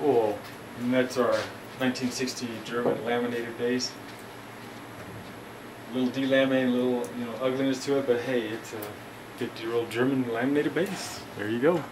Cool, and that's our 1960 German laminated bass. A little delaminated, a little you know ugliness to it, but hey, it's a 50-year-old German laminated bass. There you go.